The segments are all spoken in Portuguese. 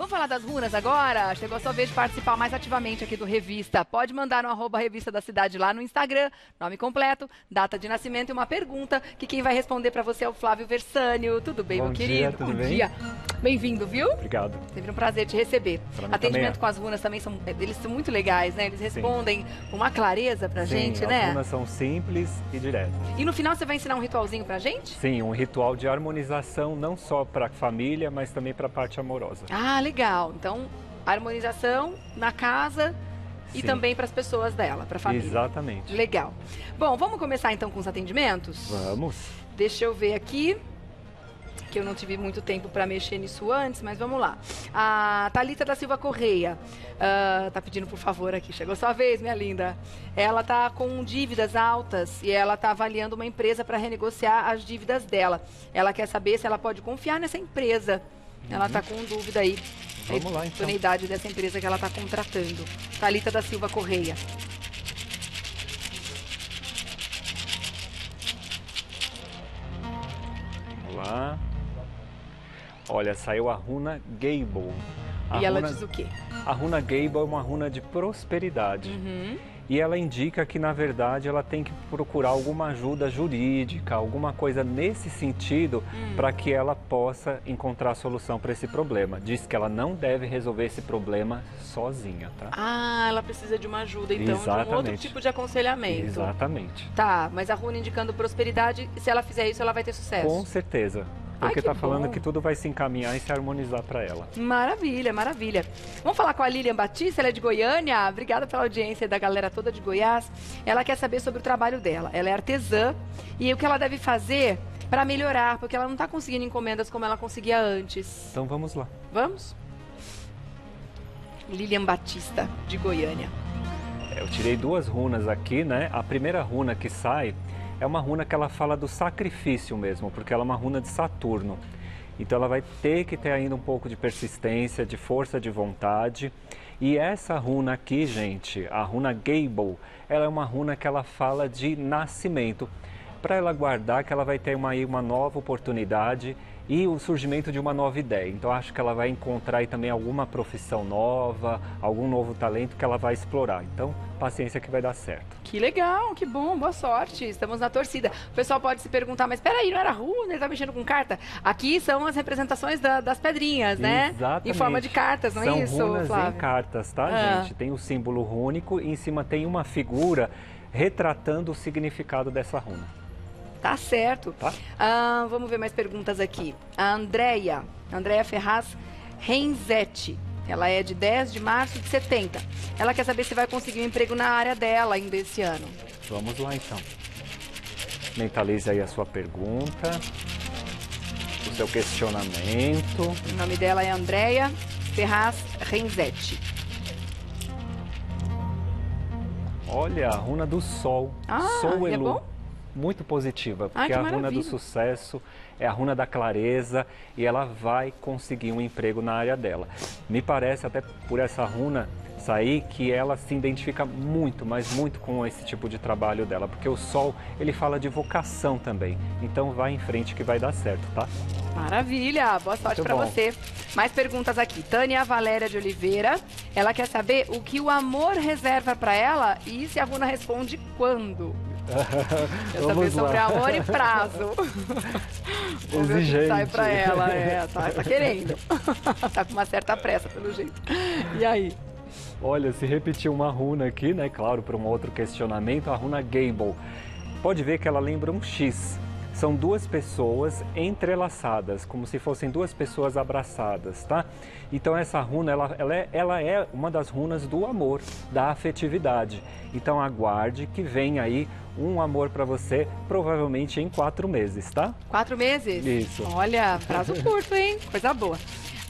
Vamos falar das runas agora? Chegou a sua vez de participar mais ativamente aqui do Revista. Pode mandar no arroba Revista da Cidade lá no Instagram, nome completo, data de nascimento e uma pergunta, que quem vai responder para você é o Flávio Versânio. Tudo bem, Bom meu dia, querido? tudo Bom bem? dia. Bem-vindo, viu? Obrigado. Sempre um prazer te receber. Pra Atendimento é. com as runas também são, eles são muito legais, né? Eles respondem com uma clareza pra Sim, gente, as né? runas são simples e diretas. E no final você vai ensinar um ritualzinho pra gente? Sim, um ritual de harmonização não só para a família, mas também para a parte amorosa. Ah, legal. Então, harmonização na casa e Sim. também para as pessoas dela, para a família. Exatamente. Legal. Bom, vamos começar então com os atendimentos? Vamos. Deixa eu ver aqui, que eu não tive muito tempo para mexer nisso antes, mas vamos lá. A Thalita da Silva Correia ah, tá pedindo por favor aqui. Chegou sua vez, minha linda. Ela tá com dívidas altas e ela tá avaliando uma empresa para renegociar as dívidas dela. Ela quer saber se ela pode confiar nessa empresa. Ela tá com dúvida aí. Uhum. Vamos a lá, então. idoneidade dessa empresa que ela está contratando. Thalita da Silva Correia. Vamos lá. Olha, saiu a runa Gable. A e ela runa, diz o quê? A runa Gable é uma runa de prosperidade. Uhum. E ela indica que, na verdade, ela tem que procurar alguma ajuda jurídica, alguma coisa nesse sentido, Hum. para que ela possa encontrar a solução para esse problema. Diz que ela não deve resolver esse problema sozinha, tá? Ah, ela precisa de uma ajuda, então, de um outro Exatamente. tipo de aconselhamento. Exatamente. Tá, mas a runa indicando prosperidade, se ela fizer isso, ela vai ter sucesso. Com certeza. Ai, Porque que tá falando bom. que tudo vai se encaminhar e se harmonizar para ela. Maravilha, maravilha. Vamos falar com a Lilian Batista, ela é de Goiânia. Obrigada pela audiência da galera toda de Goiás. Ela quer saber sobre o trabalho dela. Ela é artesã e o que ela deve fazer para melhorar, porque ela não está conseguindo encomendas como ela conseguia antes. Então vamos lá. Vamos? Lilian Batista, de Goiânia. Eu tirei duas runas aqui, né? A primeira runa que sai é uma runa que ela fala do sacrifício mesmo, porque ela é uma runa de Saturno. Então ela vai ter que ter ainda um pouco de persistência, de força de vontade. E essa runa aqui, gente, a runa Gable, ela é uma runa que ela fala de nascimento. Para ela guardar que ela vai ter uma, uma nova oportunidade e o surgimento de uma nova ideia. Então acho que ela vai encontrar aí também alguma profissão nova, algum novo talento que ela vai explorar. Então, paciência que vai dar certo. Que legal, que bom, boa sorte. Estamos na torcida. O pessoal pode se perguntar, mas peraí, não era runa? Ele tá mexendo com carta? Aqui são as representações da- das pedrinhas, né? Exatamente. Em forma de cartas, não São é isso, runas Flávio? em cartas, tá, Ah. gente? Tem o símbolo rúnico e em cima tem uma figura retratando o significado dessa runa. Tá certo. Tá. Ah, vamos ver mais perguntas aqui. A Andrea, Andrea Ferraz Renzetti. Ela é de 10 de março de 70. Ela quer saber se vai conseguir um emprego na área dela ainda esse ano. Vamos lá então. Mentalize aí a sua pergunta, o seu questionamento. O nome dela é Andrea Ferraz Renzetti. Olha, a runa do sol. Ah, Sol e é Elu. bom? Muito positiva, Ai, porque que é a runa do sucesso, é a runa da clareza e ela vai conseguir um emprego na área dela. Me parece, até por essa runa sair, que ela se identifica muito, mas muito com esse tipo de trabalho dela, porque o sol, ele fala de vocação também. Então vai em frente que vai dar certo, tá? Maravilha, boa sorte para você. Mais perguntas aqui. Tânia Valéria de Oliveira, ela quer saber o que o amor reserva para ela e se a Runa responde quando. Quer saber Vamos sobre lá. amor e prazo. Exigente. sai para ela. É, tá, tá querendo. tá com uma certa pressa, pelo jeito. E aí? Olha, se repetir uma runa aqui, né? Claro, para um outro questionamento, a runa Gable. Pode ver que ela lembra um X. São duas pessoas entrelaçadas, como se fossem duas pessoas abraçadas, tá? Então essa runa, ela, ela, é, ela é uma das runas do amor, da afetividade. Então aguarde que vem aí um amor para você, provavelmente em quatro meses, tá? Quatro meses? Isso. Olha, prazo curto, hein? Coisa boa.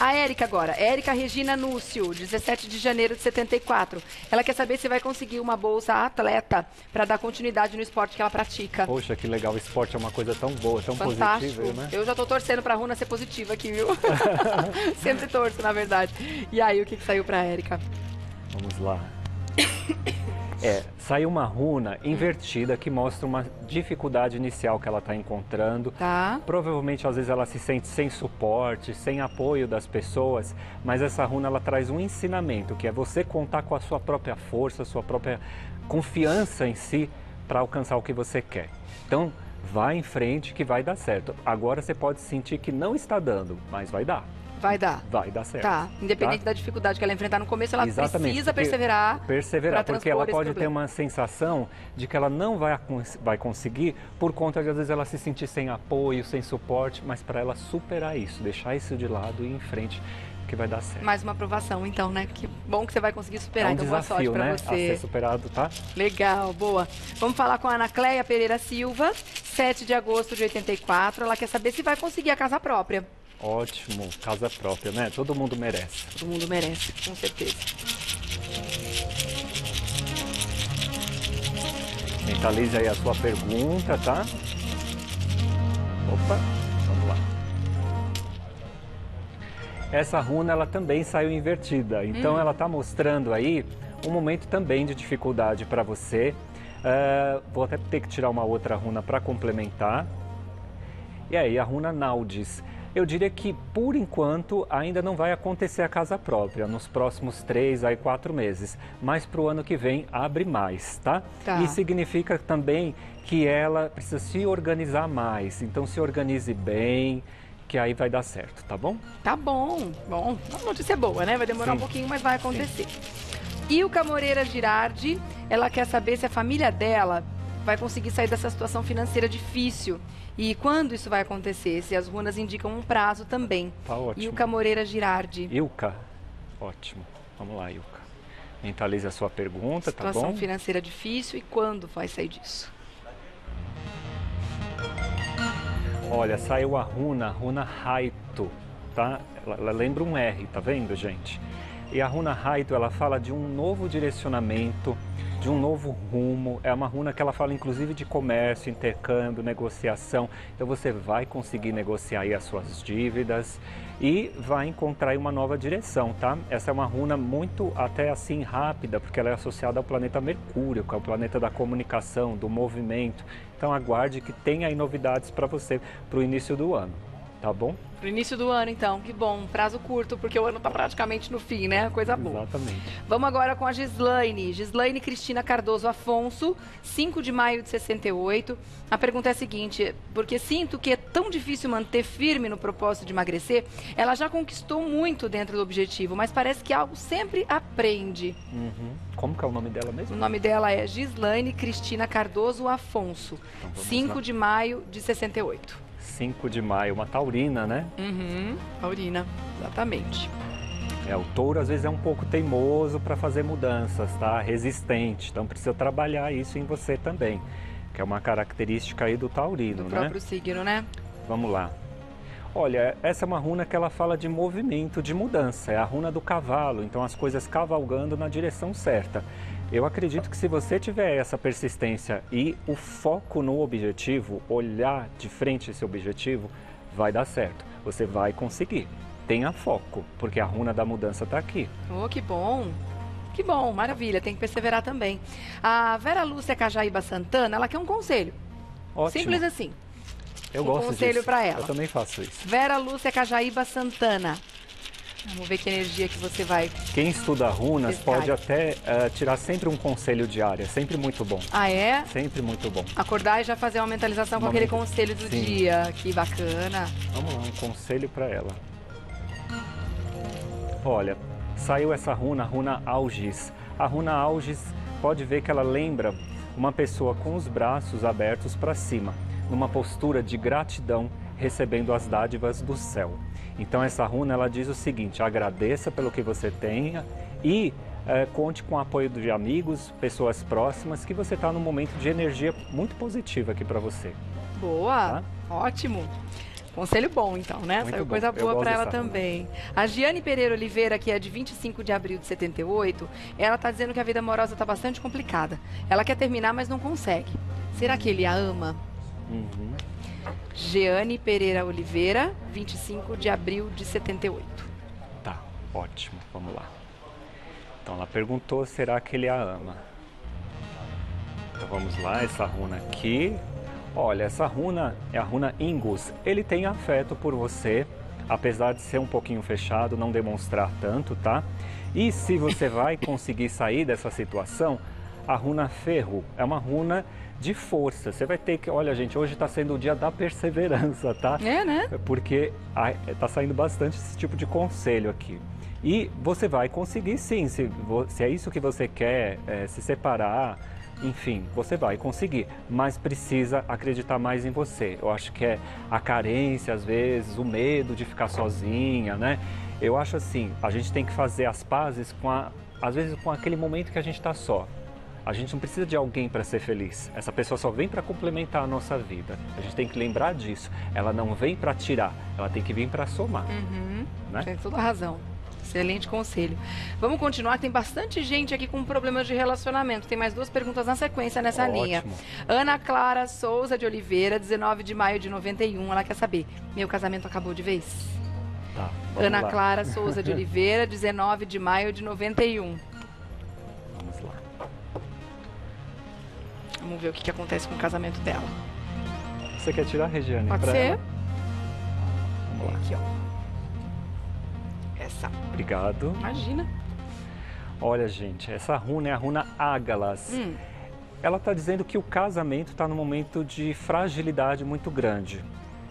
A Érica agora, Érica Regina Núcio, 17 de janeiro de 74. Ela quer saber se vai conseguir uma bolsa atleta para dar continuidade no esporte que ela pratica. Poxa, que legal, o esporte é uma coisa tão boa, tão Fantástico. positiva, né? Eu já tô torcendo pra Runa ser positiva aqui, viu? Sempre torço, na verdade. E aí, o que, que saiu pra Érica? Vamos lá. É, saiu uma runa invertida que mostra uma dificuldade inicial que ela está encontrando. Tá. Provavelmente, às vezes, ela se sente sem suporte, sem apoio das pessoas, mas essa runa ela traz um ensinamento, que é você contar com a sua própria força, sua própria confiança em si para alcançar o que você quer. Então, vá em frente que vai dar certo. Agora você pode sentir que não está dando, mas vai dar. Vai dar. Vai dar certo. Tá. Independente tá? da dificuldade que ela enfrentar no começo, ela Exatamente, precisa perseverar. Perseverar, porque ela pode ter problema. uma sensação de que ela não vai, vai conseguir por conta de às vezes ela se sentir sem apoio, sem suporte, mas para ela superar isso, deixar isso de lado e ir em frente, que vai dar certo. Mais uma aprovação, então, né? Que bom que você vai conseguir é superar. um então, boa sorte desafio, pra né? A você. ser superado, tá? Legal, boa. Vamos falar com a Anacleia Pereira Silva, 7 de agosto de 84. Ela quer saber se vai conseguir a casa própria. Ótimo, casa própria, né? Todo mundo merece. Todo mundo merece, com certeza. Mentalize aí a sua pergunta, tá? Opa, vamos lá. Essa runa ela também saiu invertida, então ela está mostrando aí um momento também de dificuldade para você. Ah, vou até ter que tirar uma outra runa para complementar. E aí, a runa Naudis. Eu diria que, por enquanto, ainda não vai acontecer a casa própria, nos próximos três a quatro meses. Mas para o ano que vem, abre mais, tá? Tá. E significa também que ela precisa se organizar mais. Então, se organize bem, que aí vai dar certo, tá bom? Tá bom, bom. Uma notícia boa, né? Vai demorar Sim. um pouquinho, mas vai acontecer. E o Camoreira Girardi, ela quer saber se a família dela vai conseguir sair dessa situação financeira difícil. E quando isso vai acontecer? Se as runas indicam um prazo também. Tá ótimo. E o Camoreira Girardi, Ilka, ótimo. Vamos lá, Ilka. Mentalize a sua pergunta, tá situação bom? financeira difícil e quando vai sair disso? Olha, saiu a runa, runa Raito, tá? Ela, ela lembra um R, tá vendo, gente? E a runa Raito, ela fala de um novo direcionamento, de um novo rumo. É uma runa que ela fala inclusive de comércio, intercâmbio, negociação. Então você vai conseguir negociar as suas dívidas e vai encontrar uma nova direção, tá? Essa é uma runa muito até assim rápida, porque ela é associada ao planeta Mercúrio, que é o planeta da comunicação, do movimento. Então aguarde que aí novidades para você para o início do ano, tá bom? Pro início do ano, então. Que bom. Prazo curto, porque o ano tá praticamente no fim, né? Coisa boa. Exatamente. Vamos agora com a Gislaine. Gislaine Cristina Cardoso Afonso, 5 de maio de 68. A pergunta é a seguinte: porque sinto que é tão difícil manter firme no propósito de emagrecer, ela já conquistou muito dentro do objetivo, mas parece que algo sempre aprende. Uhum. Como que é o nome dela O mesmo? nome dela é Gislaine Cristina Cardoso Afonso, Então vamos 5 lá. de maio de 68. 5 de maio, uma taurina, né? Uhum, Taurina, exatamente. É, o touro às vezes é um pouco teimoso para fazer mudanças, tá? Resistente. Então precisa trabalhar isso em você também, que é uma característica aí do taurino, Do né? próprio signo, né? Vamos lá. Olha, essa é uma runa que ela fala de movimento, de mudança. É a runa do cavalo, então as coisas cavalgando na direção certa. Eu acredito que se você tiver essa persistência e o foco no objetivo, olhar de frente esse objetivo, vai dar certo. Você vai conseguir. Tenha foco, porque a runa da mudança está aqui. Oh, que bom. Que bom, maravilha, tem que perseverar também. A Vera Lúcia Cajaíba Santana, ela quer um conselho. Ótimo. Simples assim. Eu um gosto conselho pra ela. Eu também faço isso. Vera Lúcia Cajaíba Santana. Vamos ver que energia que você vai. Quem estuda runas Pescar. pode até eh, tirar sempre um conselho diário. É sempre muito bom. Ah, é? Sempre muito bom. Acordar e já fazer uma mentalização com Uma aquele men- conselho do Sim. dia. Que bacana. Vamos lá, um conselho para ela. Olha, saiu essa runa, a runa Algis. A runa Algis pode ver que ela lembra uma pessoa com os braços abertos para cima, numa postura de gratidão, recebendo as dádivas do céu. Então essa runa ela diz o seguinte: agradeça pelo que você tenha e eh, conte com o apoio de amigos, pessoas próximas, que você está num momento de energia muito positiva aqui para você. Boa. Ótimo. Conselho bom, então, né? Tá. Muito Saiu bom. coisa boa pra ela runa. também. A Giane Pereira Oliveira, que é de 25 de abril de 78, ela tá dizendo que a vida amorosa tá bastante complicada. Ela quer terminar, mas não consegue. Será que ele a ama? Uhum. Jeane Pereira Oliveira, 25 de abril de 78. Tá, ótimo, vamos lá. Então ela perguntou: será que ele a ama? Então vamos lá, essa runa aqui. Olha, essa runa é a runa Ingus. Ele tem afeto por você, apesar de ser um pouquinho fechado, não demonstrar tanto, tá? E se você vai conseguir sair dessa situação, a runa Ferro é uma runa de força. Você vai ter que, olha gente, hoje está sendo o dia da perseverança, tá? É, né? Porque está saindo bastante esse tipo de conselho aqui. E você vai conseguir sim, se, se é isso que você quer, é, se separar, enfim, você vai conseguir, mas precisa acreditar mais em você. Eu acho que é a carência, às vezes, o medo de ficar sozinha, né? Eu acho assim, a gente tem que fazer as pazes com a, às vezes com aquele momento que a gente está só. A gente não precisa de alguém para ser feliz. Essa pessoa só vem para complementar a nossa vida. A gente tem que lembrar disso. Ela não vem para tirar, ela tem que vir para somar. Uhum. Né? Tem toda a razão. Excelente conselho. Vamos continuar. Tem bastante gente aqui com problemas de relacionamento. Tem mais duas perguntas na sequência nessa Ótimo. linha. Ana Clara Souza de Oliveira, 19 de maio de 91. Ela quer saber: meu casamento acabou de vez? Tá, Ana lá. Clara Souza de Oliveira, 19 de maio de 91. Vamos ver o que, que acontece com o casamento dela. Você quer tirar a Regiane? Pode ser. Ela? Vamos lá. Aqui, ó. Essa. Obrigado. Imagina. Olha, gente, essa runa é a runa Ágalas. Hum. Ela está dizendo que o casamento está num momento de fragilidade muito grande.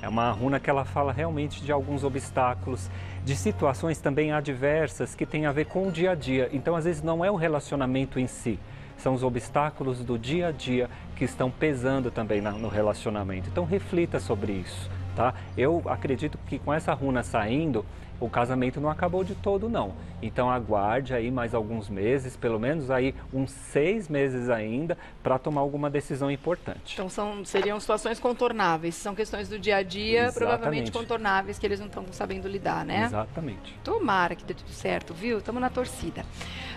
É uma runa que ela fala realmente de alguns obstáculos, de situações também adversas que têm a ver com o dia a dia. Então, às vezes, não é o relacionamento em si, são os obstáculos do dia a dia que estão pesando também no relacionamento. Então reflita sobre isso, tá? Eu acredito que com essa runa saindo, o casamento não acabou de todo não. Então aguarde aí mais alguns meses, pelo menos aí uns seis meses ainda, para tomar alguma decisão importante. Então são, seriam situações contornáveis, são questões do dia a dia, Exatamente. provavelmente contornáveis, que eles não estão sabendo lidar, né? Exatamente. Tomara que dê tudo certo, viu? Estamos na torcida.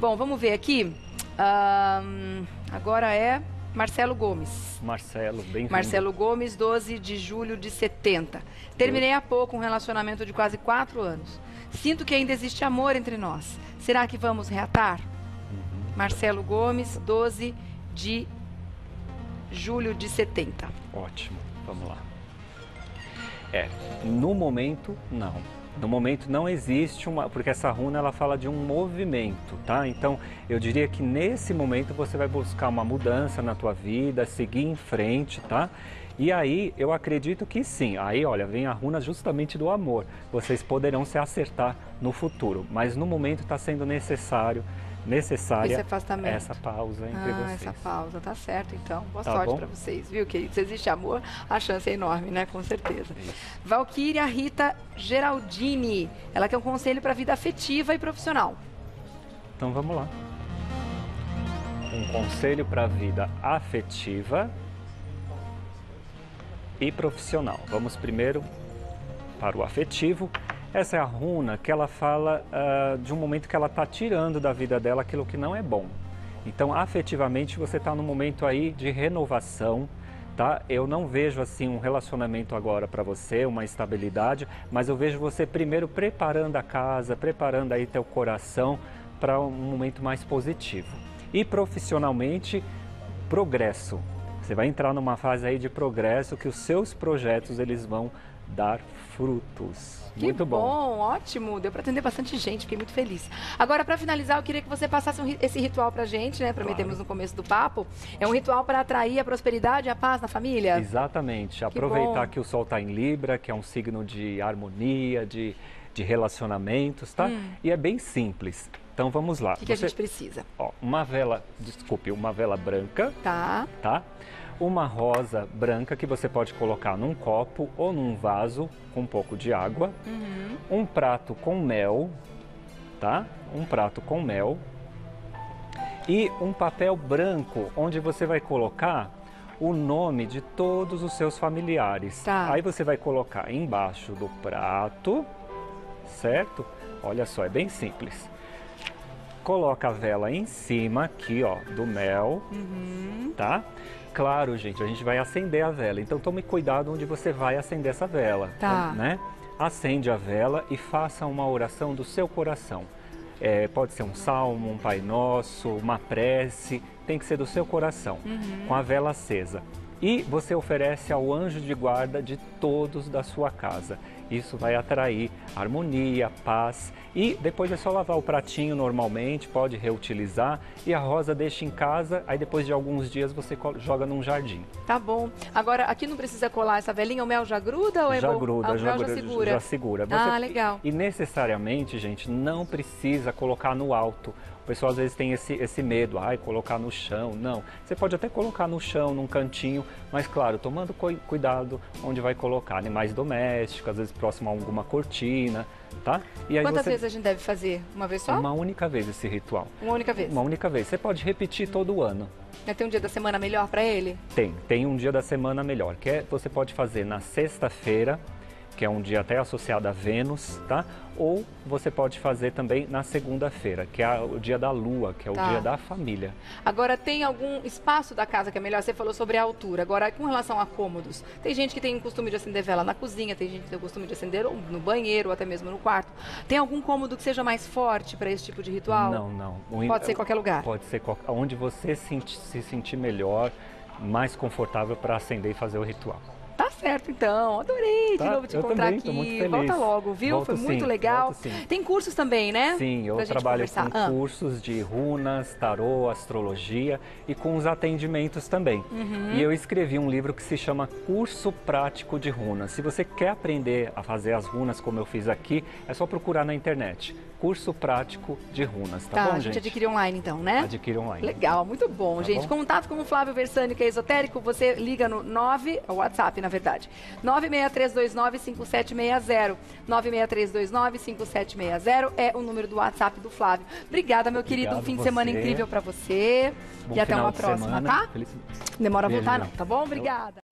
Bom, vamos ver aqui. Um, agora é Marcelo Gomes. Marcelo, bem-vindo. Marcelo Gomes, 12 de julho de 70. Terminei há pouco um relacionamento de quase quatro anos. Sinto que ainda existe amor entre nós. Será que vamos reatar? Uhum. Marcelo Gomes, 12 de julho de 70. Ótimo, vamos lá. É, no momento, não no momento não existe uma, porque essa runa ela fala de um movimento, tá? Então eu diria que nesse momento você vai buscar uma mudança na tua vida, seguir em frente, tá? E aí eu acredito que sim. Aí olha, vem a runa justamente do amor. Vocês poderão se acertar no futuro, mas no momento está sendo necessário necessária essa pausa entre ah, vocês. Essa pausa, tá certo então. Boa tá sorte para vocês, viu, querido? Se existe amor, a chance é enorme, né? Com certeza. Isso. Valquíria Rita Geraldini, ela quer um conselho para a vida afetiva e profissional. Então vamos lá. Um conselho para a vida afetiva e profissional. Vamos primeiro para o afetivo. Essa é a runa que ela fala uh, de um momento que ela está tirando da vida dela aquilo que não é bom. Então, afetivamente, você está num momento aí de renovação, tá? Eu não vejo assim um relacionamento agora para você, uma estabilidade, mas eu vejo você primeiro preparando a casa, preparando aí teu coração para um momento mais positivo. E profissionalmente, progresso. Você vai entrar numa fase aí de progresso que os seus projetos eles vão dar frutos. Que muito bom. bom, ótimo. Deu para atender bastante gente, fiquei muito feliz. Agora, para finalizar, eu queria que você passasse um, esse ritual para gente, né? Prometemos claro. no começo do papo. É um ritual para atrair a prosperidade e a paz na família? Exatamente. Que Aproveitar bom. que o Sol está em Libra, que é um signo de harmonia, de, de relacionamentos, tá? Hum. E é bem simples. Então vamos lá. O que, que a gente precisa? Ó, uma vela, desculpe, uma vela branca. Tá. Tá? uma rosa branca que você pode colocar num copo ou num vaso com um pouco de água, uhum. um prato com mel, tá? Um prato com mel e um papel branco onde você vai colocar o nome de todos os seus familiares. Tá. Aí você vai colocar embaixo do prato, certo? Olha só, é bem simples. Coloca a vela em cima aqui, ó, do mel, uhum. tá? claro, gente, a gente vai acender a vela. Então tome cuidado onde você vai acender essa vela, tá. né? Acende a vela e faça uma oração do seu coração. É, pode ser um salmo, um Pai Nosso, uma prece, tem que ser do seu coração, Uhum. com a vela acesa. E você oferece ao anjo de guarda de todos da sua casa. Isso vai atrair harmonia, paz. E depois é só lavar o pratinho normalmente, pode reutilizar. E a rosa deixa em casa, aí depois de alguns dias você joga num jardim. Tá bom. Agora, aqui não precisa colar essa velinha, o mel já gruda ou é já bom? gruda, Ah, o já, mel já gruda, segura. já segura. Ah, legal. E necessariamente, gente, não precisa colocar no alto. O pessoal às vezes tem esse, esse medo, ai, colocar no chão. Não, você pode até colocar no chão, num cantinho, mas claro, tomando cuidado onde vai colocar. Animais domésticos, às vezes próximo a alguma cortina, tá? E aí Quantas você... vezes a gente deve fazer? Uma vez só? Uma única vez esse ritual. Uma única vez. Uma única vez. Você pode repetir todo ano. Já tem um dia da semana melhor pra ele? Tem, tem um dia da semana melhor, que é, você pode fazer na sexta-feira, que é um dia até associado a Vênus, tá? Ou você pode fazer também na segunda-feira, que é o dia da lua, que é o Tá. dia da família. Agora, tem algum espaço da casa que é melhor? Você falou sobre a altura. Agora, com relação a cômodos, tem gente que tem o costume de acender vela na cozinha, tem gente que tem o costume de acender no banheiro ou até mesmo no quarto. Tem algum cômodo que seja mais forte para esse tipo de ritual? Não, não. Pode ser qualquer lugar. Pode ser qual- onde você se sentir melhor, mais confortável para acender e fazer o ritual. Tá certo, então. Adorei de Tá, novo te encontrar também, aqui. muito feliz. Volta logo, viu? Volto Foi muito sim, legal. volto. Tem cursos também, né? Sim, eu gente trabalho conversar. com Ah. cursos de runas, tarô, astrologia e com os atendimentos também. Uhum. E eu escrevi um livro que se chama Curso Prático de Runas. Se você quer aprender a fazer as runas como eu fiz aqui, é só procurar na internet. Curso Prático de Runas, tá, Tá, bom, a gente gente? adquire online então, né? Adquire online. Legal, muito bom, Tá gente. bom? Contato com o Flávio Versani, que é esotérico, você liga no 9, é o WhatsApp, na verdade, 963295760. 963295760 é o número do WhatsApp do Flávio. Obrigada, meu querido. Um Obrigado fim de semana você. incrível pra você. Bom e até uma próxima, semana. tá? Feliz... Demora a voltar não, tá bom? Obrigada.